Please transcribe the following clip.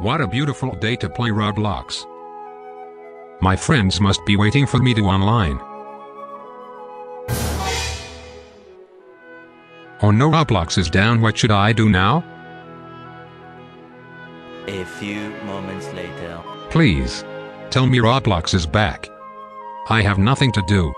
What a beautiful day to play Roblox. My friends must be waiting for me to online. Oh no Roblox is down what should I do now? A few moments later. Please. Tell me Roblox is back. I have nothing to do.